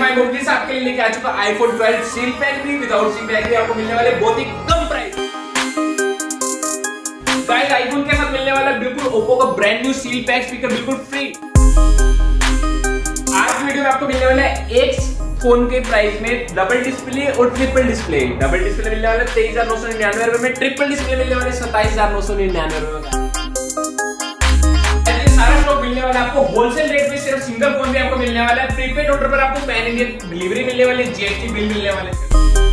Guys मैं मुफ्ती साहब के लिए लेके आ चुका आईफोन 12 सील पैक भी विदाउट सील पैक भी आपको मिलने वाले बहुत ही कम प्राइस गाइस आईफोन के साथ मिलने वाला बिल्कुल ओप्पो का brand new seal pack speaker बिल्कुल फ्री आज वीडियो में आपको मिलने वाला है एक फ़ोन के प्राइस में डबल डिस्प्ले और ट्रिपल डिस्प्ले डबल डिस्प्ले मिलने वाला तेईस हज़ार नौ सौ निन्यानवे में ट्रिपल डिस्प्ले मिलने वाले सत्ताईस हज़ार नौ सौ निन्यानवे में। स्टॉक मिलने वाला, आपको होलसेल रेट में सिर्फ़ सिंगल फ़ोन भी आपको मिलने वाला है। प्रीपेड ऑर्डर पर आपको पैन इंडियन डिलीवरी मिलने वाली है जीएसटी बिल मिलने वाले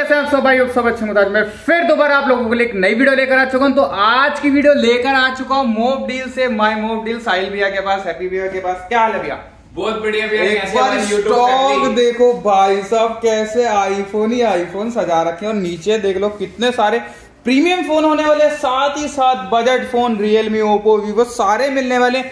कैसे आप सब भाई सब अच्छे मुताज मैं फिर दोबारा आप लोगों के लिए एक नई वीडियो लेकर आ चुका हूँ। तो आज की वीडियो लेकर आ चुका हूँ मोब डील से माय मोब डील साहिल भैया के पास हैप्पी भैया के पास। क्या हाल है भैया? बहुत बढ़िया भैया स्टॉक देखो भाई साहब कैसे आईफोन ही आईफोन सजा रखे और नीचे देख लो कितने सारे प्रीमियम फ़ोन होने वाले साथ ही साथ budget phone Realme Oppo Vivo सारे मिलने वाले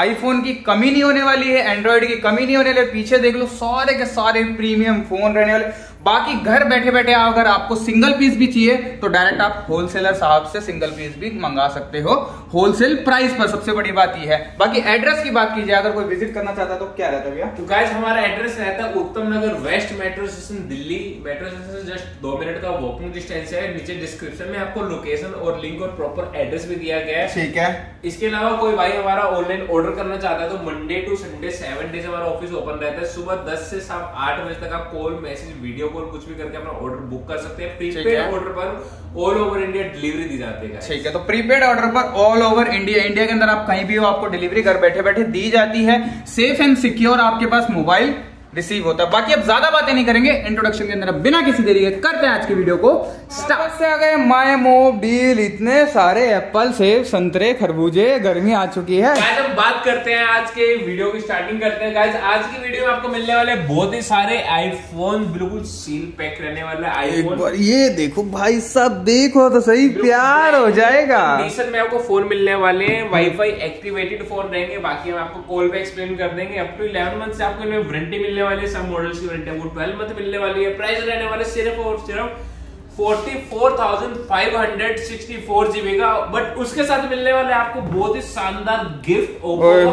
आईफोन की कमी नहीं होने वाली है एंड्रॉइड की कमी नहीं होने वाली पीछे देख लो सारे के सारे प्रीमियम फ़ोन रहने वाले बाकी घर बैठे बैठे अगर आपको सिंगल पीस भी चाहिए तो डायरेक्ट आप होलसेलर साहब से सिंगल पीस भी मंगा सकते हो। होलसेल प्राइस पर सबसे बड़ी बात यह है। बाकी एड्रेस की बात कीजिए अगर कोई विज़िट करना चाहता है तो क्या रहता है भैया? तो गाइस हमारा एड्रेस रहता है Uttam Nagar west metro station Delhi. Metro station से जस्ट दो मिनट का वॉकिंग डिस्टेंस है। नीचे डिस्क्रिप्शन में आपको लोकेशन और लिंक और प्रॉपर एड्रेस भी दिया गया है। ठीक है। इसके अलावा कोई भाई हमारा ऑनलाइन ऑर्डर करना चाहता है तो Monday to Sunday seven days हमारा ऑफ़िस ओपन रहता है। सुबह 10 से शाम आठ बजे तक आप कॉल मैसेज वीडियो कॉल कुछ भी करके अपना ऑर्डर बुक कर सकते हैं। प्रीपेड ऑर्डर पर ऑल ओवर इंडिया डिलीवरी दी जाती है ठीक है तो प्रीपेड ऑर्डर पर ऑल ओवर इंडिया इंडिया के अंदर आप कहीं भी हो आपको डिलीवरी घर बैठे बैठे दी जाती है। सेफ़ एंड सिक्योर आपके पास मोबाइल रिसीव होता है। बाकी अब ज़्यादा बातें नहीं करेंगे। इंट्रोडक्शन के अंदर बिना किसी देरी के करते हैं आज की वीडियो को। स्टार्ट से आ गए माय मोब डील इतने सारे एप्पल सेब संतरे खरबूजे गर्मी आ चुकी है। गाइस हम बात करते हैं आज के वीडियो की स्टार्टिंग करते हैं। गाइस आज की वीडियो में आपको मिलने वाले बहुत ही सारे आईफोन बिल्कुल सील पैक रहने वाला आईफोन ये देखो भाई सब देखो तो सही प्यार हो जाएगा। कंडीशन में आपको फ़ोन मिलने वाले हैं वाईफाई एक्टिवेटेड फ़ोन रहेंगे बाकी हम आपको कॉल पे एक्सप्लेन कर देंगे। अप टू 11 मंथ से आपको वारंटी मिलने वाली है सब मॉडल्स की वारंटी आपको 12 मंथ मिलने वाली है प्राइस रहने वाले सिर्फ़ और सिर्फ़ 44,564 जीबी का बट उसके साथ मिलने वाले आपको बहुत ही शानदार गिफ्ट होए,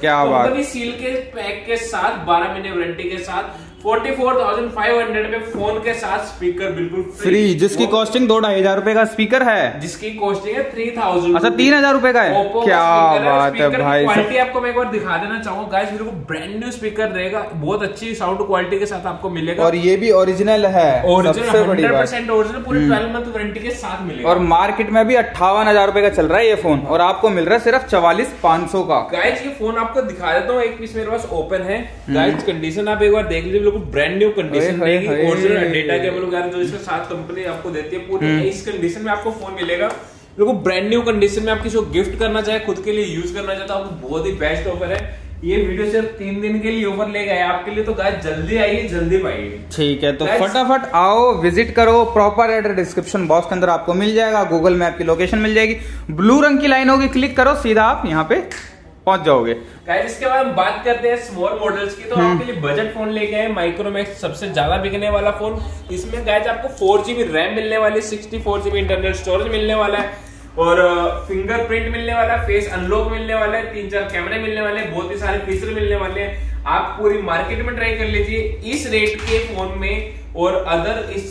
क्या बात। सील के पैक के साथ 12 महीने वारंटी के साथ 44,500 में फ़ोन के साथ स्पीकर बिल्कुल फ्री जिसकी कॉस्टिंग दो ढाई हज़ार रूपए का स्पीकर है। जिसकी कॉस्टिंग है थ्री थाउज़ेंड अच्छा तीन हज़ार रूपए का है? क्या बात है भाई क्वालिटी आपको मैं एक बार दिखा देना चाहूँगा गाइस मेरे को ब्रांड न्यू स्पीकर रहेगा। बहुत अच्छी साउंड क्वालिटी के साथ आपको मिलेगा। और ये भी ओरिजिनल है। सबसे बड़ी ओरिजिनल बात ओरिजिनल पूरे 12 मंथ वारंटी के साथ मिलेगा। और मार्केट में भी अट्ठावन हज़ार रुपए का चल रहा है ये फ़ोन और आपको मिल रहा है सिर्फ़ चवालीस पाँच सौ का। गाइस ये फ़ोन आपको दिखा देता हूँ। एक पीस मेरे पास ओपन है। गाइस कंडीशन आप एक बार देख लीजिए। बिल्कुल ब्रांड न्यू कंडीशन रहेगी ओरिजिनल डेटा केबल वगैरह जो इसके साथ कंपनी आपको देती है पूरी। हम्म। इस कंडीशन में आपको फ़ोन मिलेगा। बिल्कुल ब्रांड न्यू कंडीशन में आप किसी को गिफ्ट करना चाहे खुद के लिए यूज़ करना चाहते हो आपको बहुत ही बेस्ट ऑफ़र है। ये वीडियो सिर्फ़ तीन दिन के लिए ऑफ़र ले गए आपके लिए तो गाय जल्दी आइए जल्दी पाइए। ठीक है तो फटाफट आओ विज़िट करो प्रॉपर एड्रेस डिस्क्रिप्शन बॉक्स के अंदर आपको मिल जाएगा। गूगल मैप की लोकेशन मिल जाएगी। ब्लू रंग की लाइन होगी क्लिक करो सीधा आप यहाँ पे पहुँच जाओगे। गाइस इसके बाद हम बात करते हैं स्मॉल मॉडल्स की। तो हम्म। आपके लिए बजट फ़ोन लेके आए माइक्रोमैक्स सबसे ज़्यादा बिकने वाला फ़ोन इसमें गाइस आपको फोर जीबी रैम मिलने वाली sixty four GB internal storage मिलने वाला है और फिंगरप्रिंट मिलने वाला है फेस अनलॉक मिलने वाला है तीन चार कैमरे मिलने वाले हैं बहुत ही सारे फीचर मिलने वाले हैं। आप पूरी मार्केट में ट्राई कर लीजिए इस रेट के फ़ोन में और अदर इस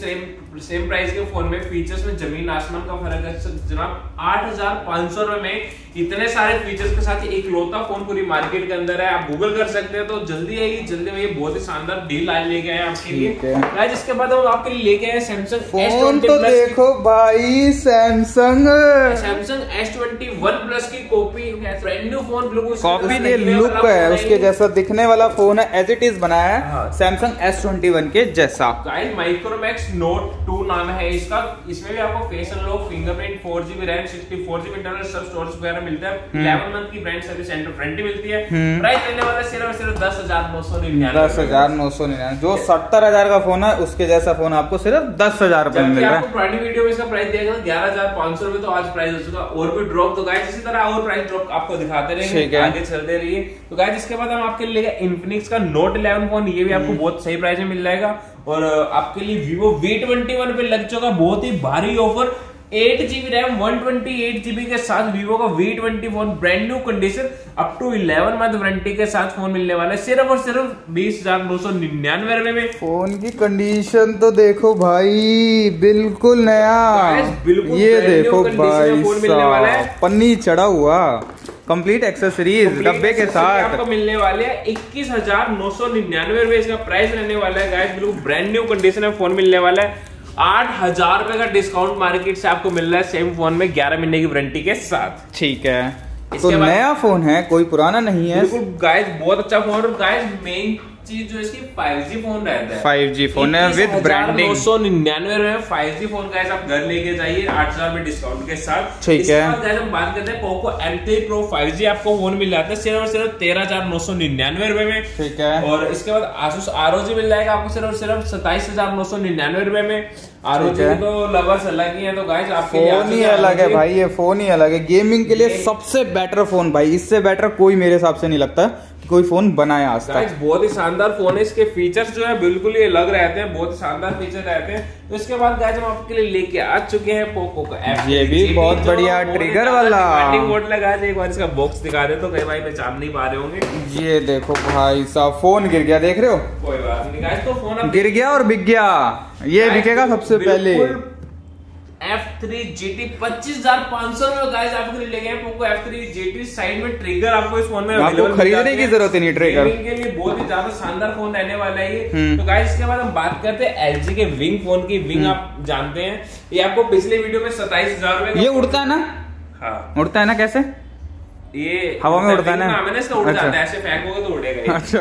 सेम प्राइस के फ़ोन में फीचर्स में ज़मीन आसमान का फ़र्क है। जनाब आठ हज़ार पाँच सौ रुपए में इतने सारे फीचर्स के साथ एक लौता फ़ोन पूरी मार्केट के अंदर है। आप गूगल कर सकते हैं तो जल्दी आइए जल्दी में ये बहुत ही शानदार डील आज लेके आए आपके लिए। गाइस इसके बाद हम आपके लिए लेके आए सैमसंग फ़ोन तो देखो भाई Samsung Samsung S twenty one plus की copy brand new phone copy ये लुक है उसके जैसा दिखने वाला फ़ोन है एज इट इज़ बनाया हाँ। सैमसंग एस ट्वेंटी वन के जैसा। गाइस माइक्रोमैक्स नोट 2 नाम है इसका। इसमें भी आपको face unlock fingerprint 4GB RAM 64GB internal सब स्टोरेज वगैरह मिलता है। 11 मंथ की ब्रांड सर्विस सेंटर वारंटी मिलती है। प्राइस रहने वाला है सिर्फ़ और सिर्फ़ 10999 दस हज़ार नौ सौ निन्यानवे। जो सत्तर हज़ार का फ़ोन है उसके जैसा फ़ोन आपको सिर्फ़ दस हज़ार रुपए में जबकि मिल रहा आपको है पुरानी वीडियो में इसका प्राइस दिया गया ग्यारह हज़ार पाँच सौ रुपए तो आज प्राइस हो चुका। और भी ड्रॉप तो गाइस इसी तरह और प्राइस ड्रॉप आपको दिखाते रहेंगे। आगे चलते रहिए। तो गाइस इसके बाद हम आपके लिए इन्फिनिक्स का नोट 11 फ़ोन ये भी हम्म। आपको बहुत सही प्राइस में मिल जाएगा। और आपके लिए वीवो वी ट्वेंटी वन पे लग चुका बहुत ही भारी offer eight GB RAM one twenty eight GB के साथ वीवो का V twenty phone brand new condition up to eleven month warranty के साथ फ़ोन मिलने वाला है सिर्फ़ और सिर्फ़ बीस हज़ार नौ सौ निन्यानवे रुपए में। फ़ोन की कंडीशन तो देखो भाई बिल्कुल नया। बिल्कुल ये देखो भाई फ़ोन मिलने वाला है। पन्नी चढ़ा हुआ। कंप्लीट एक्सेसरीज डब्बे के साथ। आपको मिलने वाले हैं इक्कीस हज़ार नौ सौ निन्यानवे रुपए इसका प्राइस रहने वाला है गाइस बिल्कुल ब्रांड न्यू कंडीशन में फ़ोन मिलने वाला है। आठ हज़ार रुपए का डिस्काउंट मार्केट से आपको मिल रहा है सेम फ़ोन में ग्यारह महीने की वारंटी के साथ। ठीक है। तो नया फ़ोन है कोई पुराना नहीं है। बिल्कुल गाइस बहुत अच्छा फ़ोन और गाइस मेन चीज़ जो इसकी 5G फ़ोन रहता है। 5G फ़ोन है branding। नौ सौ निन्यानवे में फाइव जी फ़ोन गाइस आप घर लेके जाइए आठ हज़ार में डिस्काउंट के साथ। ठीक इसके है। हम बात करते हैं पोको M3 Pro 5G आपको फ़ोन मिल जाता है सिर्फ़ और सिर्फ़ तेरह हज़ार नौ सौ निन्यानवे रुपए में। ठीक है। और इसके बाद आसूस आरओजी मिल जाएगा आपको सिर्फ़ और सिर्फ़ सताइस हज़ार नौ सौ निन्यानवे रुपए में। है। तो लवर्स अलग ही है तो गाइस आपके फ़ोन ही अलग है भाई ये फ़ोन ही अलग है। गेमिंग के लिए सबसे बेटर फ़ोन भाई इससे बेटर कोई मेरे हिसाब से नहीं लगता। कि कोई फ़ोन बनाया आज तक? बहुत ही शानदार फ़ोन है। इसके फीचर्स जो है बिल्कुल ही अलग रहते हैं बहुत ही शानदार फीचर रहते हैं। तो इसके बाद गाइस हम आपके लिए लेके आ चुके हैं पोको का F ये भी बहुत बढ़िया ट्रिगर वाला। है गाइस एक बार इसका बॉक्स दिखा दे तो कई भाई पहचान नहीं पा रहे होंगे। ये देखो भाई साहब फ़ोन गिर गया देख रहे हो? कोई बात नहीं गाइस तो फ़ोन गिर गया और बिक गया। ये बिकेगा सबसे पहले। एफ़ थ्री जी टी पच्चीस हज़ार पाँच सौ रुपए। गाइस आपके लिए ले गए Poco F three G T side में ट्रिगर आपको इस फ़ोन में आपको खरीदने की ज़रूरत नहीं ट्रिगर के लिए बहुत ही ज़्यादा शानदार फ़ोन रहने वाला है ये। हम्म। तो गाइस इसके बाद हम बात करते हैं एलजी के विंग फ़ोन की। Wing hmm. आप जानते हैं। ये आपको पिछले वीडियो में सताइस हज़ार रुपए ये उड़ता है ना? हाँ। उड़ता है ना कैसे? ये हवा में उड़ता है ना? Wing नाम ना इसका उड़ अच्छा। जाता है ऐसे फेंकोगे तो उड़ेगा अच्छा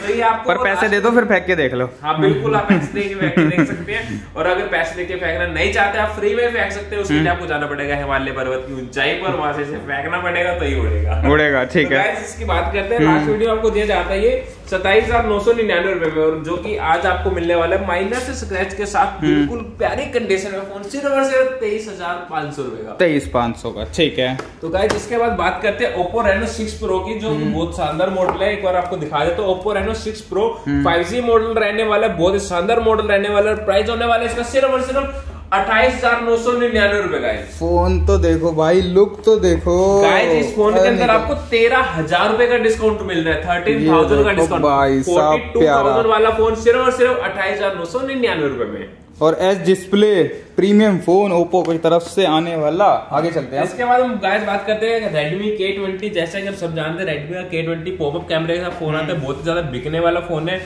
तो ये आपको पर पैसे दे दो फिर फेंक के देख लो हाँ बिल्कुल आप पैसे देके फेंक के देख सकते हैं और अगर पैसे देके फेंकना नहीं चाहते आप फ्री में फेंक सकते हैं उसके हम्म। लिए आपको जाना पड़ेगा हिमालय पर्वत की ऊंचाई पर वहाँ से फेंकना पड़ेगा तो ही उड़ेगा उड़ेगा ठीक तो है इसकी बात करते हैं हम्म। लास्ट वीडियो आपको दिया जाता है ये सताइस हज़ार नौ सौ निन्यानवे रुपए में और जो कि आज आपको मिलने वाला है माइनस से स्क्रैच के साथ हम्म। बिल्कुल प्यारी कंडीशन में फ़ोन सिर्फ़ और सिर्फ़ तेईस हज़ार पाँच सौ रुपए का तेईस पाँच सौ का ठीक है तो गाइस इसके बाद बात करते हैं Oppo Reno 6 Pro की जो हम्म। बहुत शानदार मॉडल है एक बार आपको दिखा दे तो Oppo Reno 6 Pro hmm. 5G model रहने वाला है बहुत ही शानदार मॉडल रहने वाला है प्राइस होने वाला है इसका सिर्फ़ और सिर्फ़ अट्ठाईस हज़ार नौ सौ निन्यानवे रुपए गाइस फ़ोन तो देखो भाई लुक तो देखो गाइस इस फ़ोन के अंदर आपको तेरह हज़ार रूपए का डिस्काउंट मिल रहा है थर्टीन थाउज़ेंड का डिस्काउंट फोर्टी टू। थाउज़ेंड वाला फ़ोन सिर्फ़ और सिर्फ़ अट्ठाईस हज़ार नौ सौ निन्यानवे रूपए में और S display premium phone Oppo की तरफ़ से आने वाला आगे चलते हैं। इसके बाद हम गाइस बात करते हैं Redmi K20 जैसा कि हम सब जानते हैं Redmi का K20 पॉपअप कैमरे का फ़ोन आता है बहुत ही ज़्यादा बिकने वाला फ़ोन है।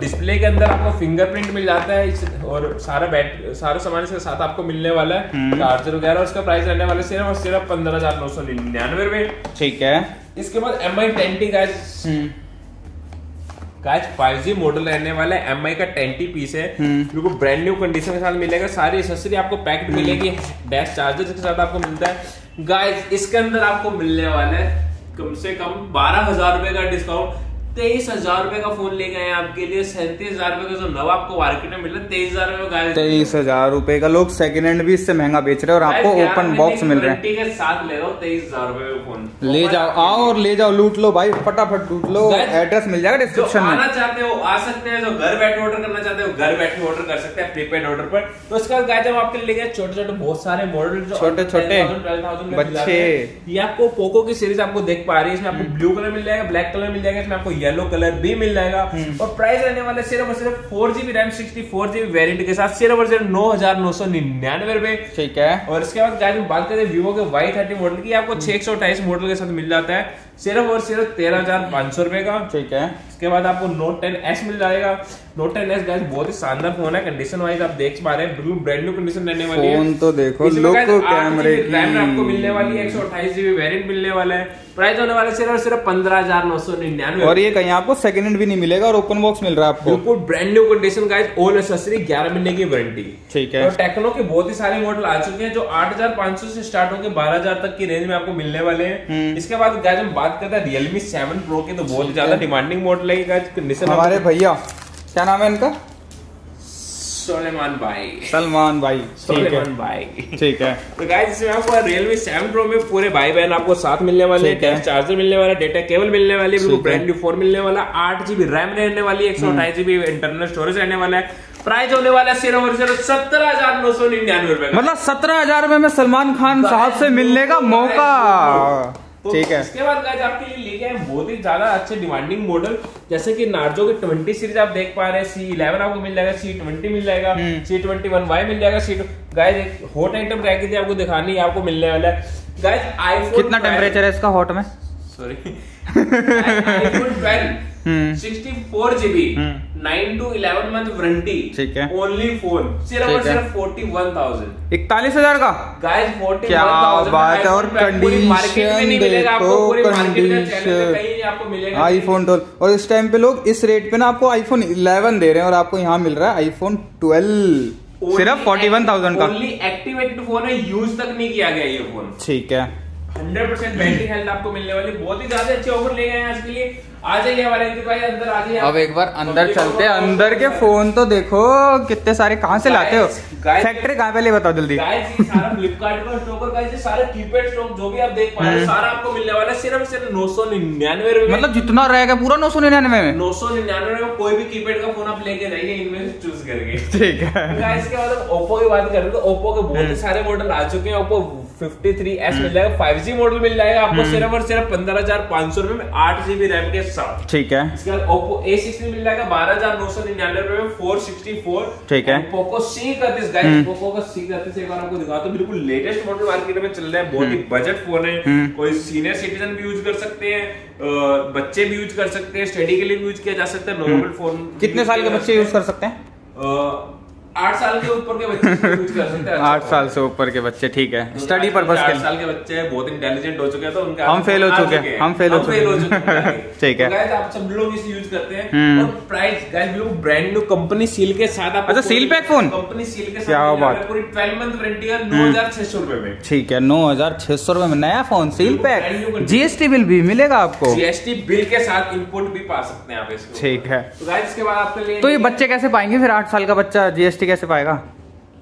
डिस्प्ले के अंदर आपको फिंगरप्रिंट मिल जाता है और सारा बैट सारा सामान इसके साथ आपको मिलने वाला है। चार्जर वगैरह उसका प्राइस रहने वाला सिर्फ़ और सिर्फ़ पंद्रह हज़ार नौ सौ निन्यानवे रुपए। ठीक है। इसके बाद M I twenty guys guys 5G model रहने वाला है MI का टेंटी पीस है। हम्म। बिल्कुल ब्रांड न्यू कंडीशन के साथ मिलेगा सारी एसेसरी आपको पैक्ड मिलेगी डैश चार्जर के साथ आपको मिलता है। गाइस इसके अंदर आपको मिलने वाला है कम से कम बारह हज़ार रुपए का डिस्काउंट तेईस हज़ार रुपए का फ़ोन ले गए हैं आपके लिए सैंतीस हज़ार रुपए का जो नवा आपको मार्केट में मिल रहा है तेईस हज़ार रुपए का तेईस हज़ार रूपए का लोग सेकंड हैंड भी इससे महँगा बेच रहे हैं और आपको ओपन बॉक्स मिल रहे हैं। के साथ ले लो तेईस हज़ार रुपए का फ़ोन ले जाओ आओ और ले जाओ लूट लो भाई फटाफट लूट लो। एड्रेस मिल जाएगा डिस्क्रिप्शन आना में। चाहते हो आ सकते हैं जो घर बैठे ऑर्डर करना चाहते हो घर बैठे ऑर्डर कर सकते हैं प्रीपेड ऑर्डर पर। तो इसका गाइस हम आपके लिए लेके छोटे छोटे बहुत सारे मॉडल छोटे छोटे। 10,000, 12,000 में बच्चे। हैं। ये आपको पोको की सीरीज़ आपको देख पा रही है इसमें आपको हम्म। ब्लू कलर मिल जाएगा ब्लैक कलर मिल जाएगा इसमें आपको येलो कलर भी मिल जाएगा। हम्म। और प्राइस रहने वाला सिर्फ़ और सिर्फ़ four GB RAM sixty four GB variant के साथ सिर्फ़ और सिर्फ़ नौ हज़ार नौ सौ निन्यानवे रुपए। ठीक है। और इसके बाद बात करें वीवो के वाई थर्टी मॉडल की। आपको छह सौ अट्ठाईस मॉडल के साथ मिल जाता है। सिर्फ़ और सिर्फ़ तेरह हज़ार पाँच सौ रुपए का। ठीक है। इसके बाद आपको नोट टेन एस मिल जाएगा। नोट टेन एस गाइस बहुत ही शानदार फ़ोन है। कंडीशन वाइज आप देख पा रहे हैं बिल्कुल ब्रांड न्यू कंडीशन रहने वाली है। तो देखो कैमरे GB रैम आपको मिलने वाली है एक सौ अट्ठाईस जीबी वेरियंट मिलने वाला है। प्राइस होने वाला सिर्फ़ और सिर्फ़ पंद्रह हज़ार नौ सौ निन्यानवे। और ये कहीं आपको सेकंड हैंड भी नहीं मिलेगा और ओपन बॉक्स मिल रहा है आपको। बिल्कुल brand new condition guys all accessory 11 महीने की वारंटी ठीक है। और टेक्नो के बहुत ही सारे मॉडल आ चुके हैं जो 8500 से स्टार्ट होकर 12000 तक की रेंज में आपको मिलने वाले हैं। हम्म। इसके बाद गाइस हम बात करते हैं Realme 7 Pro की तो बहुत ज़्यादा डिमांडिंग मॉडल है हमारे भैया क्या नाम है इनका? सोलेमान भाई। सलमान भाई सोलेमान भाई। ठीक है। तो गाइस इसमें आपको Realme 7 Pro में पूरे भाई बहन आपको साथ मिलने वाले हैं चार्जर मिलने वाला डेटा केबल मिलने वाली है। ब्रांड न्यू फ़ोन मिलने वाला आठ जीबी रैम रहने वाली है एक सौ अट्ठाईस जीबी इंटरनल स्टोरेज रहने वाला है। प्राइस होने वाला सिर्फ़ और सिर्फ़ सत्तर हज़ार नौ सौ निन्यानवे रुपए मतलब सत्रह हज़ार रुपए में सलमान खान साहब से मिलने का मौका। तो ठीक है। इसके बाद गाइस आपके लिए लेके आए बहुत ही ज़्यादा अच्छे डिमांडिंग मॉडल जैसे कि नार्जो के 20 सीरीज़ आप देख पा रहे हैं सी इलेवन आपको मिल जाएगा सी ट्वेंटी मिल जाएगा। सी ट्वेंटी वन वाई मिल जाएगा सी गाइस एक हॉट आइटम गई थी आपको दिखानी है आपको मिलने वाला है। गाइस आईफोन कितना टेम्परेचर है इसका हॉट में? Sorry iPhone 12 hmm. 64 GB hmm. 9 to 11 month warranty ठीक है। ओनली फ़ोन सिर्फ़ और। सिर्फ़ 41000 इकतालीस हज़ार का? गाइस 41 क्या बात है और मार्केट में नहीं कंडीशन मिलेगा आपको देखो पूरी मार्केट में चैनल पे कंडीशन कहीं आपको मिलेगा। आईफोन 12 और इस टाइम पे लोग इस रेट पे ना आपको आईफोन 11 दे रहे हैं और आपको यहाँ मिल रहा है आईफोन 12 सिर्फ़ 41000 का। ओनली एक्टिवेटेड फ़ोन है यूज़ तक नहीं किया गया ये फ़ोन ठीक है। 100% बैटरी हेल्थ आपको मिलने वाली बहुत ही ज़्यादा अच्छे ऑफ़र ले गए हैं आज के लिए। आ जाइए हमारे भाई अंदर आ जाइए अब एक बार अंदर चलते देखो, अंदर के फ़ोन तो देखो कितने सारे कहाँ से लाते हो? फैक्ट्री कहाँ पहले बताओ जल्दी। सारा फ्लिपकार्ट का स्टॉक और ये सारा कीपैड स्टॉक जो भी आप देख पा रहे हो सारा आपको मिलने वाला है। सिर्फ़ सिर्फ़ नौ सौ निन्यानवे रुपए मतलब जितना रहेगा पूरा नौ सौ निन्यानवे में। नौ सौ निन्यानवे में कोई भी कीपैड का फ़ोन आप लेके जाइए इनमें से चूज़ करके ठीक है। बाद ओप्पो की बात करें तो ओप्पो के बहुत सारे मॉडल आ चुके हैं। ओप्पो 53s मिल जाएगा 5G मॉडल मिल जाएगा आपको सिर्फ़ और सिर्फ़ पंद्रह हज़ार पाँच सौ रुपए में आठ जीबी रैम के साथ। ठीक है। इसके बाद ओप्पो ए सिक्सटी मिल जाएगा बारह हज़ार नौ सौ निन्यानवे रुपए में फोर सिक्सटी फोर ठीक है। पोको सी इकतीस गाइस पोको का सी इकतीस एक बार आपको बिल्कुल लेटेस्ट मॉडल मार्केट में चल रहा है बहुत ही बजट फ़ोन है। हम्म। कोई सीनियर सिटीजन भी यूज़ कर सकते हैं बच्चे भी यूज़ कर सकते हैं स्टडी के लिए भी यूज़ किया जा सकता है नॉर्मल फ़ोन हम्म। कितने साल के बच्चे यूज़ कर सकते हैं? आठ साल के ऊपर के बच्चे यूज़ कर सकते हैं आठ साल से ऊपर के बच्चे ठीक है। स्टडी पर्पज के साल के बच्चे बहुत इंटेलिजेंट हो चुके हैं तो उनका हम फेल हो चुके हैं, हम fail हो चुके हैं। ठीक है। तो guys, आप सब लोग इसे यूज़ करते हैं। हम्म। और प्राइस गाइस बिल्कुल ब्रांड न्यू कंपनी सील के साथ आपको अच्छा, seal pack phone? Company seal के साथ क्या बात। पूरी 12 मंथ वारंटी है 9600 रुपए में। ठीक है नौ हज़ार छह सौ रुपए में नया phone seal pack GST bill भी मिलेगा आपको? जीएसटी बिल के साथ इनपुट भी पा सकते हैं आप इसको ठीक है। तो गाइस इसके बाद आपके लिए तो ये बच्चे कैसे पाएँगे फिर आठ साल का बच्चा जीएसटी कैसे पाएगा?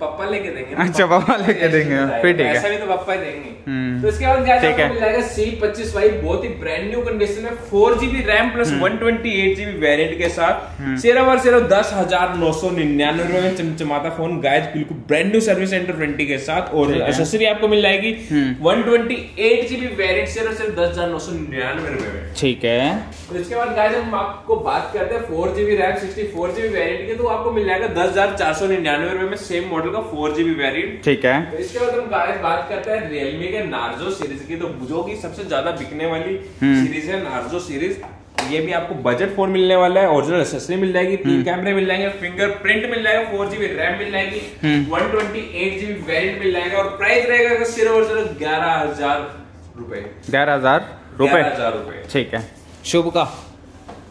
पापा लेके देंगे ना। अच्छा, पापा लेके देंगे, फिर ठीक है। ऐसा भी तो पापा ही देंगे। हम्म। तो इसके बाद गाइस आपको मिल जाएगा सी पच्चीस वाई बहुत ही ब्रांड न्यू कंडीशन में four GB RAM plus hmm. One twenty eight GB variant के साथ। सिर्फ़ और सिर्फ़ दस हज़ार नौ सौ निन्यानवे में चमचमाता फ़ोन गाइस बिल्कुल ब्रांड न्यू सर्विस सेंटर के साथ। और एसेसरी आपको मिल जाएगी। हम्म। One twenty eight GB variant सिर्फ़ सिर्फ़ दस हज़ार नौ सौ निन्यानवे रुपए में। ठीक है। तो इसके बाद गाइस हम आपको बात करते हैं four GB RAM sixty four GB variant की। तो आपको मिल जाएगा दस हज़ार चार सौ निन्यानवे रुपए में सेम मॉडल का फोर जीबी वेरियंट ठीक है। तो इसके बाद हम गाइस बात करते हैं रियलमी के नार्जो सीरीज़ की तो जो की सबसे ज़्यादा बिकने वाली हम्म। सीरीज़ है नार्जो सीरीज़ ये भी आपको बजट फ़ोन मिलने वाला है ओरिजिनल एसेसरी मिल जाएगी हम्म। तीन कैमरे मिल जाएँगे फिंगरप्रिंट मिल जाएगा फोर जीबी रैम मिल जाएगी हम्म। One twenty eight GB variant मिल जाएगा और प्राइस रहेगा सिर्फ़ और सिर्फ़ ग्यारह हज़ार रुपए। ग्यारह हज़ार रुपए। ठीक है। शुभ का।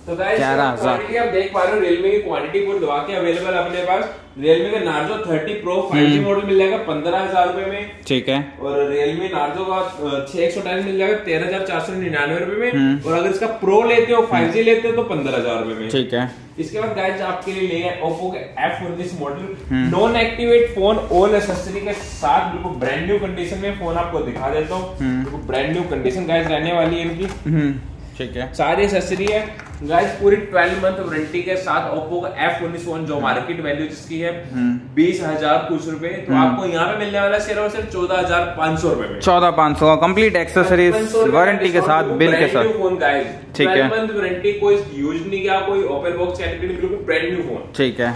तो गाइस 11,000 आप देख पा रहे हो रियलमी की क्वांटिटी पूरी दबा के अवेलेबल अपने पास। रियलमी का नार्जो 30 प्रो 5G मॉडल मिल जाएगा पंद्रह हज़ार रुपए में। ठीक है। और रियलमी नार्जो का छह एक सौ मिल जाएगा तेरह हज़ार चार सौ निन्यानवे रुपए में। हम्म। और अगर इसका प्रो लेते हो 5G लेते हो तो पंद्रह हज़ार रुपए में। ठीक है। इसके बाद गाइस आपके लिए ले गए ओप्पो के एफ़ उन्नीस model hmm. Non activate phone all accessory के साथ बिल्कुल ब्रांड न्यू कंडीशन में फ़ोन आपको दिखा देता हूँ। Hmm. Brand new condition guys रहने वाली है इनकी। हम्म, ठीक है। सारी एसेसरी है। गाइस पूरी 12 मंथ वारंटी के साथ ओप्पो का एफ़ उन्नीस वन जो मार्केट वैल्यू जिसकी है हम्म। बीस हज़ार कुछ रुपए। तो आपको यहाँ पे मिलने वाला सिर्फ़ और सिर्फ़ चौदह हज़ार पाँच सौ रुपए चौदह पाँच सौ कंप्लीट एक्सेसरीज वारंटी के साथ बिल के साथ। फ़ोन गाइस ठीक है। मंथ वारंटी कोई यूज़ नहीं किया कोई ओपन बॉक्स कैटेगरी बिल्कुल ब्रांड न्यू फ़ोन ठीक है।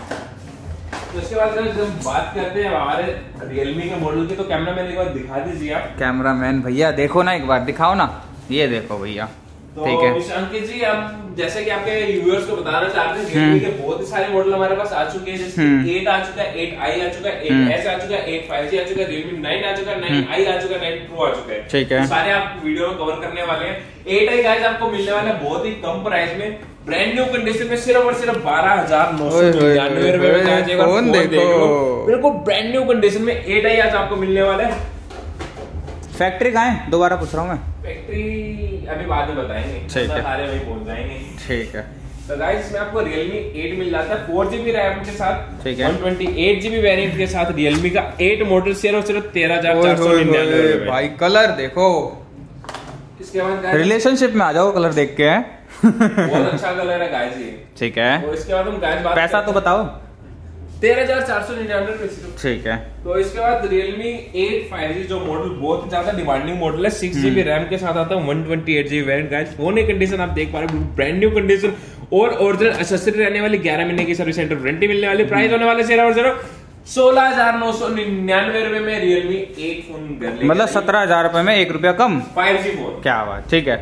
तो इसके बाद जब बात करते हैं हमारे रियलमी के मॉडल की तो कैमरा मैन एक बार दिखा दीजिए आप। कैमरा मैन भैया देखो ना एक बार दिखाओ ना। ये देखो भैया। तो ठीक है अंकित जी आप जैसे कि आपके व्यूअर्स को बताना चाहते हैं हम्म। Realme के बहुत ही सारे मॉडल हमारे पास आ चुके हैं जैसे हम्म। एट आ चुका है एट आई आ चुका है हम्म। एट एस आ चुका है एट फाइव जी आ चुका है रियलमी नाइन आ चुका है नाइन आई आ चुका है नाइन प्रो आ चुका है ठीक है। तो सारे आप वीडियो में कवर करने वाले हैं एट आई गाइस आपको मिलने वाला है बहुत ही कम प्राइस में ब्रांड न्यू कंडीशन में सिर्फ़ और सिर्फ़ बारह हज़ार नौ सौ निन्यानवे रुपए में बिल्कुल ब्रांड न्यू कंडीशन में एट आई आज आपको मिलने वाला है फैक्ट्री कहाँ है? दोबारा पूछ रहा हूँ मैं। फैक्ट्री अभी बाद में बताएँगे। ठीक है। सारे वही पहुँच जाएँगे। ठीक है। तो गाइस इसमें आपको Realme 8 मिल जाता है फोर जीबी रैम के साथ ठीक है। 128 जीबी वेरिएंट के साथ Realme का 8 मॉडल सिर्फ़ में। भाई कलर देखो। इसके बाद रिलेशनशिप में आ जाओ कलर देख के बहुत अच्छा कलर है गाइस ये। ठीक है। और इसके बाद हम गाइस पैसा तो बताओ। तेरह हज़ार चार सौ निन्यानवे रुपए ठीक है। तो इसके बाद Realme 8 5G जो मॉडल बहुत ज़्यादा डिमांडिंग मॉडल है सिक्स जीबी हम्म। रैम के साथ आता है one twenty eight GB variant guys phone की कंडीशन आप देख पा रहे हो ब्रांड न्यू कंडीशन और ओरिजिनल एसेसरी रहने वाली 11 महीने की सर्विस सेंटर वारंटी मिलने वाली प्राइस होने वाले सिर्फ़ और सिर्फ़ सोलह हज़ार नौ सौ निन्यानवे रुपए में Realme 8 फ़ोन मतलब सत्रह हज़ार रुपए में एक रुपया कम। फाइव जी फ़ोन क्या बात ठीक है।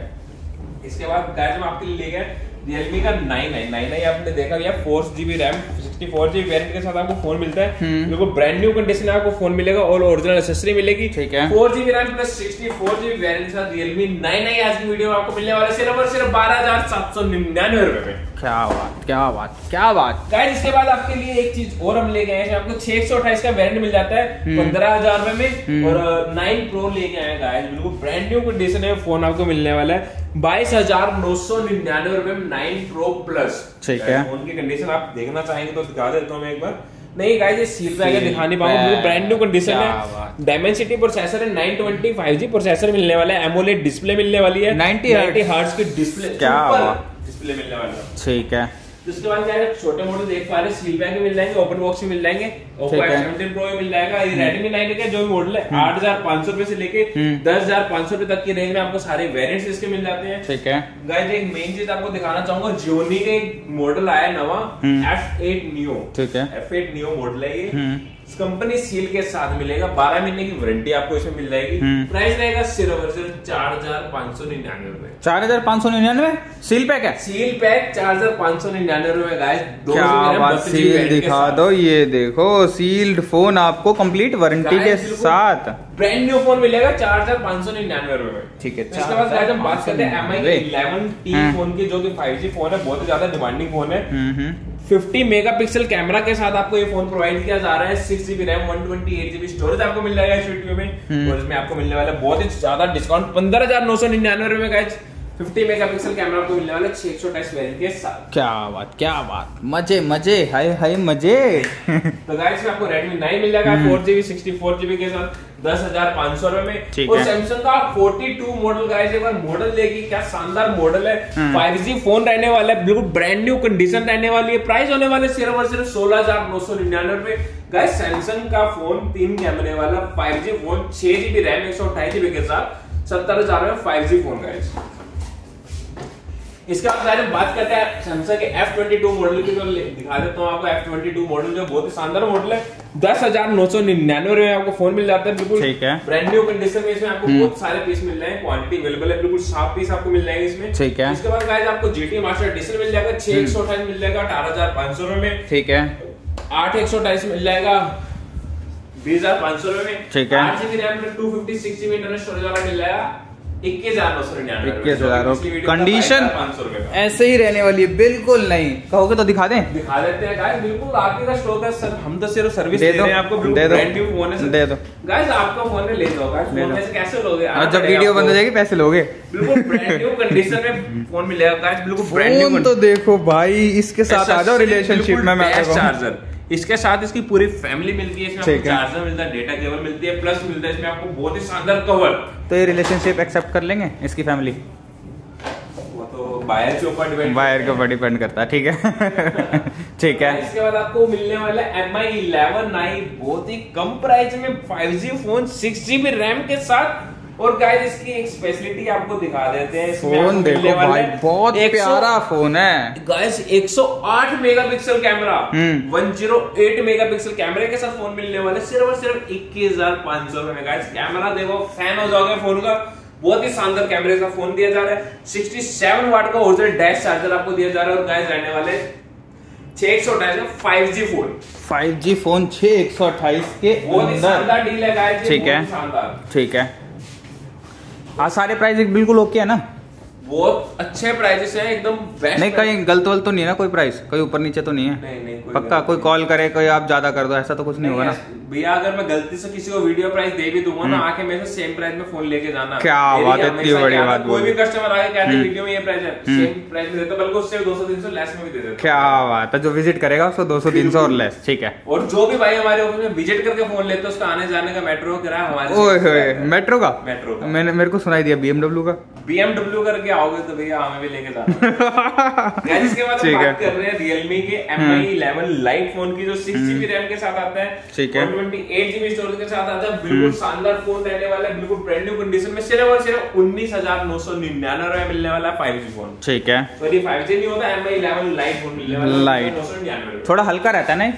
इसके बाद गाइस हम आपके लिए ले गए Realme का 9999 आपने देखा भैया four GB RAM 64 GB variant के साथ आपको फ़ोन मिलता है हम्म। बिल्कुल ब्रांड न्यू कंडीशन में आपको फ़ोन मिलेगा और ओरिजिनल एसेसरी मिलेगी ठीक है। Four GB RAM plus sixty four GB variant के साथ रियलमी नाइन नाइन आज की वीडियो में आपको मिलने वाला सिर्फ़ और सिर्फ़ बारह हज़ार सात सौ निन्यानवे रुपए में क्या बात क्या बात क्या बात गाइस इसके बाद आपके लिए एक चीज़ और हम ले गए हैं आपको छह सौ अट्ठाईस का वेरिएंट मिल जाता है हम्म। पंद्रह हज़ार रुपए में हम्म। और नाइन प्रो ले लेके आए गाइस बिल्कुल ब्रांड न्यू कंडीशन है फ़ोन आपको मिलने वाला है बाईस हज़ार नौ सौ निन्यानवे रुपए में नाइन प्रो प्लस ठीक है। फ़ोन की कंडीशन आप देखना चाहेंगे तो दिखा देता हूँ मैं एक बार नहीं गाइस ये सील पे आगे दिखा नहीं। पाऊँगा बिल्कुल ब्रांड न्यू कंडीशन है। डायमेंसिटी प्रोसेसर है 920 5G प्रोसेसर मिलने वाला है एमोलेड डिस्प्ले मिलने वाली है 90 हर्ट्ज की डिस्प्ले क्या। डिस्प्ले मिलने वाला है ठीक है उसके बाद क्या है छोटे मोटे देख पा रहे सील बैग मिल जाएँगे ओपन बॉक्स भी मिल जाएँगे ओप्पो ठीक। F17 प्रो में मिल जाएगा रेडमी नाइन का जो भी मॉडल है आठ हज़ार पाँच सौ रुपए से लेके हम्म। दस हज़ार पाँच सौ रुपए तक की रेंज में आपको सारे वेरियंट इसके मिल जाते हैं। ठीक है। गाइस एक मेन चीज़ आपको दिखाना चाहूँगा जियोनी का एक मॉडल आया नवा एफ़ एट न्यू ठीक है। एफ़ एट न्यू मॉडल है ये। हम्म। कंपनी सील के साथ मिलेगा। बारह महीने की वारंटी आपको इसमें मिल जाएगी। हम्म। प्राइस रहेगा सिर्फ़ और सिर्फ़ चार हज़ार पाँच सौ निन्यानवे रुपए चार हज़ार पाँच सौ निन्यानवे? सील पैक है? सील पैक चार हज़ार पाँच सौ निन्यानवे रुपए गाइस सील दिखा दो ये देखो सील्ड फ़ोन आपको कंप्लीट वारंटी के साथ। ब्रांड न्यू फ़ोन मिलेगा चार हज़ार पाँच सौ निन्यानवे रूपए में। ठीक है, इसके बाद हम बात करते हैं M I eleven T hmm. Phone की जो कि फाइव जी फ़ोन है बहुत ही ज़्यादा डिमांडिंग फ़ोन है। हम्म हम्म। 50 मेगापिक्सल कैमरा के साथ आपको ये फ़ोन प्रोवाइड किया जा रहा है। Six GB RAM one twenty eight GB storage आपको मिल जाएगा इस वीडियो में। हम्म। और इसमें आपको मिलने वाला बहुत ही ज़्यादा डिस्काउंट पंद्रह हज़ार नौ सौ निन्यानवे रुपए का 50 मेगापिक्सल कैमरा आपको मिलने वाला सौ वेरियंट के साथ। क्या बात क्या बात। मज़े मज़े हाय हाय मज़े। तो गाइस आपको Redmi 9 मिल जाएगा फोर जीबी सिक्सटी के साथ दस हज़ार सौ में। और सैमसंग का 42 मॉडल गाइस एक बार मॉडल क्या शानदार मॉडल है। हम्म। 5G फ़ोन रहने वाला है बिल्कुल ब्रांड न्यू कंडीशन रहने वाली है। प्राइस होने वाले सिर्फ़ और सिर्फ़ सोलह हज़ार नौ सौ निन्यानवे गाइस सैमसंग का फ़ोन तीन कैमरे वाला 5G फ़ोन छह जीबी रैम एक सौ अट्ठाईस जीबी के साथ सत्तर हज़ार में 5G फ़ोन गाइस इसके बाद हम बात करते हैं। सैमसंग के F22 मॉडल की तो दिखा देता हूँ आपको। F22 मॉडल जो बहुत ही शानदार मॉडल है। दस हज़ार नौ सौ निन्यानवे रुपए में आपको फ़ोन मिल जाता है। बिल्कुल ठीक है। ब्रांड न्यू कंडीशन में इसमें आपको हम्म। बहुत सारे पीस मिल रहे हैं। क्वांटिटी अवेलेबल है। बिल्कुल साफ़ पीस आपको मिल जाएँगे इसमें। ठीक है। इसके बाद गाइस आपको जीटी मास्टर एडिशन मिल जाएगा। छह एक सौ अट्ठाईस मिल जाएगा। अठारह हज़ार पाँच सौ रुपए में। ठीक है। आठ एक सौ अट्ठाईस मिल जाएगा। बीस हज़ार पाँच सौ रुपए में। ठीक है। आठ जीबी रैम में two fifty six GB internet storage वाला मिल जाएगा। इक्कीस हज़ार नौ सौ निन्यानवे 21,000 कंडीशन पाँच सौ रुपए ऐसे ही रहने वाली है। बिल्कुल नहीं। कहोगे तो दिखा दें। दिखा देते हैं। गाइस बिल्कुल आप ही का स्टॉक है। सर हम तो सिर्फ़ सर्विस दे दे दो, रहे हैं आपको। दे दो, फ़ोन है दे दो। गाइस आपका फ़ोन ले जाओ। गाइस फ़ोन में से कैसे लोगे? और जब वीडियो बंद हो जाएगी पैसे लोगे। बिल्कुल ब्रांड न्यू कंडीशन में फ़ोन मिलेगा। गाइस बिल्कुल ब्रांड न्यू तो देखो भाई इसके साथ आ जाओ रिलेशनशिप में मैं चार्जर इसके साथ इसकी पूरी फैमिली मिलती है इसमें आपको चार्जर मिलता है डेटा केबल मिलती है प्लस मिलता है इसमें आपको बहुत ही शानदार कवर तो ये रिलेशनशिप एक्सेप्ट कर लेंगे इसकी फैमिली वो तो बायर के ऊपर डिपेंड बाहर के ऊपर डिपेंड करता है ठीक है। ठीक है। इसके बाद आपको मिलने वाला एम आई इलेवन आई बहुत ही कम प्राइस में five G phone six GB RAM के साथ और गाइस इसकी एक स्पेशलिटी आपको दिखा देते हैं। फ़ोन देखो भाई बहुत प्यारा फ़ोन है। Guys 108 megapixel camera hmm. 108 megapixel कैमरे के साथ फ़ोन मिलने वाला सिर्फ़ और सिर्फ़ इक्कीस हज़ार पाँच सौ रुपए में। गाइस कैमरा देखो फ़ैन हो जाओगे फ़ोन का। बहुत ही शानदार कैमरे का फ़ोन दिया जा रहा है। 67 वाट का ओरिजिनल डैश चार्जर आपको दिया जा रहा है। और गाइस रहने वाले छह एक सौ five G phone 5G phone छह एक सौ अट्ठाईस के है ठीक है। शानदार। ठीक है। आज सारे प्राइस बिल्कुल ओके है ना? बहुत अच्छे प्राइजेस हैं एकदम बेस्ट नहीं कहीं गलत वलत तो नहीं है ना कोई प्राइस कोई ऊपर नीचे तो नहीं है? नहीं नहीं कोई पक्का? कोई कॉल करे कोई आप ज़्यादा कर दो ऐसा तो कुछ नहीं होगा ना? भैया अगर मैं गलती से किसी को वीडियो प्राइस दे भी दूँगा ना आके मेरे से सेम प्राइस में फ़ोन लेके जाना। हम्म। क्या बात है, इतनी बड़ी बात कोई भी कस्टमर आके कहते हम्म। वीडियो में ये प्राइस है। सेम प्राइस में देता बल्कि उससे 200 300 लेस में भी दे देता। क्या बात है जो विज़िट करेगा उसको दो सौ तीन सौ और लेस ठीक है। और जो भी भाई हमारे ऑफ़िस में विज़िट करके फ़ोन लेते हैं उसका आने जाने का मेट्रो किराया हमारे ओए मेट्रो का? मेट्रो मैंने मेरे को सुनाई दिया बीएमडब्ल्यू का। BMW करके आओगे तो भैया हमें भी लेके जाना इसके बाद बात कर रहे हैं Realme के MI 11 Lite फ़ोन की जो 6 जीबी रैम के साथ आता है हम्म। ठीक है। 128 जीबी स्टोरेज के साथ आता है बिल्कुल शानदार फ़ोन रहने वाला है बिल्कुल ब्रांड न्यू कंडीशन में सिर्फ़ और सिर्फ़ उन्नीस हज़ार नौ सौ निन्यानवे रुपए मिलने वाला है 5G फ़ोन ठीक है तो ये 5G नहीं होता MI 11 Lite फ़ोन मिलने वाला है Lite। नौ सौ निन्यानवे थोड़ा हल्का रहता है ना?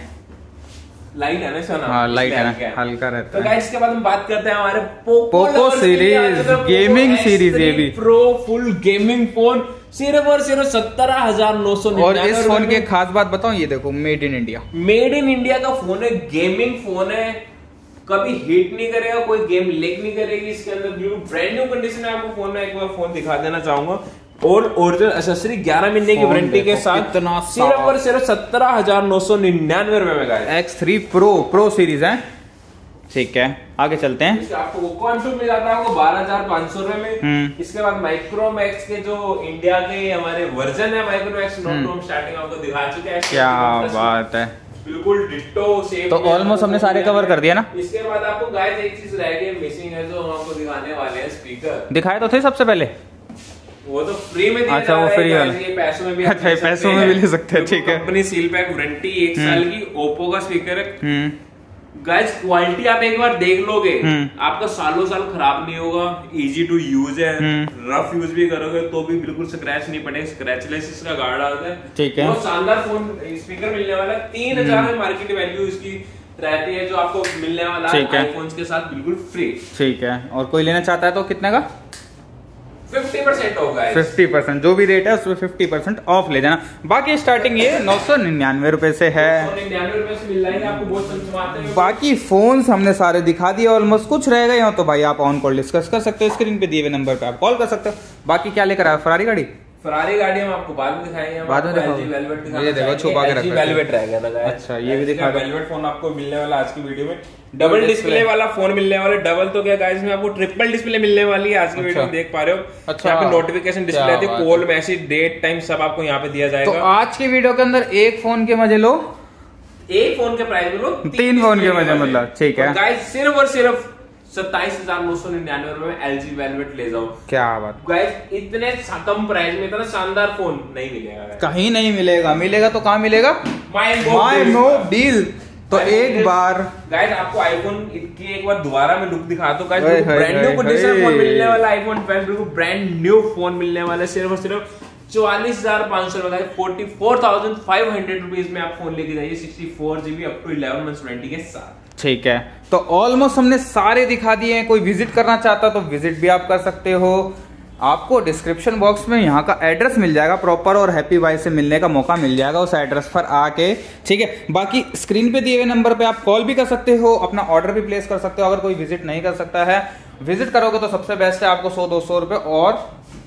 लाइट है ना सोना हाँ लाइट है हल्का रहता तो है। गाइस इसके बाद हम बात करते हैं हमारे पोको series, gaming series ये भी। प्रो फुल गेमिंग फ़ोन सिर्फ़ और सिर्फ़ सत्रह हज़ार नौ सौ और इस फ़ोन की खास बात बताऊँ ये देखो made in India made in India का फ़ोन है गेमिंग फ़ोन है। कभी हिट नहीं करेगा कोई गेम लेक नहीं करेगी। इसके अंदर ब्रांड न्यू कंडीशन में आपको फ़ोन में एक बार फ़ोन दिखा देना चाहूँगा। और ओरिजिनल एसेसरी 11 महीने की वारंटी के साथ कितना सिर्फ़ और सिर्फ़ सत्रह हज़ार नौ सौ निन्यानवे रुपए में guys X three pro pro series है। ठीक है आगे चलते हैं। आपको कौन सा मिल जाता है आपको? बारह हज़ार पाँच सौ रुपए में। हम्म। इसके बाद माइक्रोमैक्स के जो इंडिया के हमारे वर्जन है माइक्रोमैक्स स्टार्टिंग आपको दिखा चुके हैं। क्या बात है। बिल्कुल डिट्टो सेम तो almost हमने सारे cover कर दिया ना? इसके बाद आपको गाइस एक चीज़ रह गई मिसिंग है जो हम आपको दिखाने वाले हैं स्पीकर दिखाए तो थे सबसे पहले। वो तो फ्री में दिया अच्छा, जा वो रहा है, वाला। ये पैसों में भी अच्छा, ले ये पैसों सकते में भी हैं। ले सकते हैं, ठीक है। कंपनी सील पैक वारंटी एक साल की ओप्पो का स्पीकर है हम्म गाइस क्वालिटी आप एक बार देख लोगे हम्म। आपका सालों साल खराब नहीं होगा इजी टू यूज़ है हम्म। रफ यूज़ भी करोगे तो भी बिल्कुल स्क्रैच नहीं पड़ेगा स्क्रैचलेस इसका गार्ड आता है ठीक है। बहुत शानदार फ़ोन स्पीकर मिलने वाला है तीन हज़ार में मार्केट वैल्यू इसकी रहती है जो आपको मिलने वाला है ठीक है। आईफोन के साथ बिल्कुल फ्री ठीक है और कोई लेना चाहता है तो कितने का फिफ्टी परसेंट होगा फिफ्टी परसेंट जो भी रेट है उसमें फिफ्टी परसेंट ऑफ़ ले जाना। बाकी स्टार्टिंग ये नौ सौ निन्यानवे रुपए से है। निन्यानवे रुपए से मिल जाएँगे आपको बहुत चमचमाते हैं। बाकी फ़ोन हमने सारे दिखा दिए ऑलमोस्ट कुछ रह गए हो तो भाई आप ऑन कॉल डिस्कस कर सकते हो स्क्रीन पे दिए हुए नंबर पे आप कॉल कर सकते हो। बाकी क्या लेकर आया? फरारी गाड़ी? फरारी गाड़ी हम आपको बाद में दिखाएँगे हम बाद में? LG Velvet ये देखो, छुपा के रखा है। Velvet रहेगा ना guys। अच्छा, ये भी दिखा। Velvet फ़ोन आपको मिलने वाला आज की वीडियो में डबल डिस्प्ले। वाला फ़ोन मिलने वाला डबल तो क्या गाइस में आपको ट्रिपल डिस्प्ले मिलने वाली है आज की वीडियो में अच्छा। देख पा रहे हो अच्छा। यहाँ पे नोटिफिकेशन डिस्प्ले आती है कॉल मैसेज डेट टाइम सब आपको यहाँ पे दिया तो जाएगा आज की वीडियो के अंदर एक फ़ोन के मज़े लो एक फ़ोन के प्राइस में लो तीन फ़ोन के मज़े मतलब, ठीक है। गाइस सिर्फ़ और सिर्फ़ सत्ताईस हज़ार नौ सौ निन्यानवे में एल जी वेलवेट ले जाओ। क्या बात। गाइस इतने कम प्राइस में इतना शानदार फ़ोन नहीं मिलेगा कहीं नहीं मिलेगा। मिलेगा तो कहाँ मिलेगा? माई नो डील तो एक बार। गाइस आपको आईफोन की एक बार दोबारा मैं लुक दिखा दो guys brand new condition phone मिलने वाला आईफोन 12 बिल्कुल ब्रांड न्यू फ़ोन मिलने वाला सिर्फ़ और सिर्फ़ चौवालीस हज़ार पाँच सौ रुपए। Forty four thousand five hundred rupees में आप फ़ोन लेके जाइए sixty four GB up to eleven month warranty के साथ। ठीक है। तो ऑलमोस्ट हमने सारे दिखा दिए हैं। कोई विज़िट करना चाहता तो विज़िट भी आप कर सकते हो। आपको डिस्क्रिप्शन बॉक्स में यहाँ का एड्रेस मिल जाएगा प्रॉपर और हैप्पी बाई से मिलने का मौका मिल जाएगा उस एड्रेस पर आके। ठीक है? बाकी स्क्रीन पे दिए हुए नंबर पे आप कॉल भी कर सकते हो, अपना ऑर्डर भी प्लेस कर सकते हो। अगर कोई विज़िट नहीं कर सकता है विज़िट करोगे तो सबसे बेस्ट है आपको सौ, दो सौ और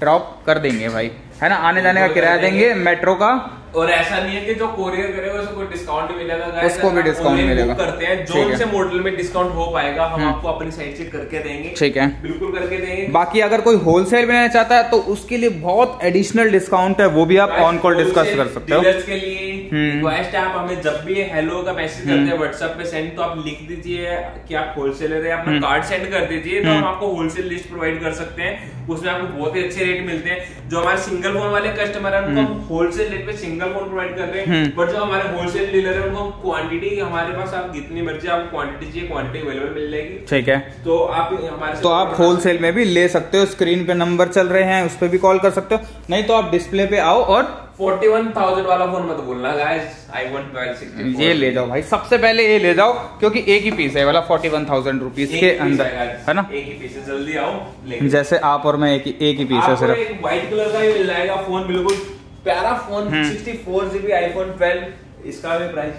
ड्रॉप कर देंगे भाई। है ना? आने जाने का किराया देंगे मेट्रो का। और ऐसा नहीं है कि जो कोरियर करेगा उसको कोई डिस्काउंट मिलेगा उसको भी online मिलेगा। करते हैं जो ठीक है। से मॉडल में डिस्काउंट हो पाएगा हम हम्म। आपको अपनी साइड से करके देंगे। ठीक है। बिल्कुल करके देंगे। बाकी अगर कोई होलसेल में लेना चाहता है तो उसके लिए बहुत एडिशनल डिस्काउंट है वो भी आप ऑन कॉल डिस्कस कर सकते हो। के लिए हम्म। रिक्वेस्ट आप हमें जब भी हेलो का मैसेज करते हैं व्हाट्सएप पे सेंड तो आप लिख दीजिए कि आप होलसेलर है अपना कार्ड सेंड कर दीजिए तो हम आपको होलसेल लिस्ट प्रोवाइड कर सकते हैं। उसमें आपको बहुत ही अच्छे रेट मिलते हैं। जो हमारे सिंगल फ़ोन वाले कस्टमर है उनको हम होलसेल रेट पे सिंगल फ़ोन प्रोवाइड कर रहे हैं। हम्म। बट जो हमारे होलसेल डीलर है उनको हम क्वांटिटी हमारे पास आप जितनी मर्ज़ी आप क्वांटिटी चाहिए क्वांटिटी अवेलेबल मिल जाएगी। ठीक है। तो आप हमारे तो आप होलसेल में भी ले सकते हो स्क्रीन पे नंबर चल रहे हैं उस पर भी कॉल कर सकते हो। नहीं तो आप डिस्प्ले पे आओ और फोर्टी वन थाउज़ेंड वाला फ़ोन मत भूलना गाइस ये ले जाओ भाई सबसे पहले ये ले जाओ क्योंकि एक ही पीस है वाला फोर्टी वन थाउज़ेंड रुपीज़ के अंदर है ना? एक ही पीस है जल्दी आओ जैसे आप और मैं एक ही एक ही पीस है सिर्फ़। एक व्हाइट कलर का ही मिल जाएगा फ़ोन बिल्कुल प्यारा फ़ोन हम्म। Sixty four GB iPhone twelve इसका भी प्राइस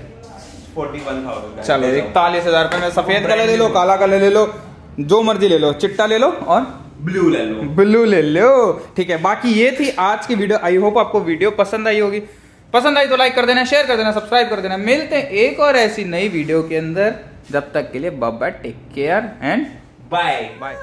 फोर्टी वन थाउज़ेंड चलो इकतालीस हज़ार रुपए में सफ़ेद कलर ले लो काला कलर ले लो जो मर्ज़ी ले लो चिट्टा ले लो और ब्लू ले लो। ब्लू ले लो। ठीक है बाकी ये थी आज की वीडियो आई होप आपको वीडियो पसंद आई होगी. पसंद आई तो लाइक कर देना शेयर कर देना सब्सक्राइब कर देना. मिलते हैं एक और ऐसी नई वीडियो के अंदर. जब तक के लिए बाबा take care and bye bye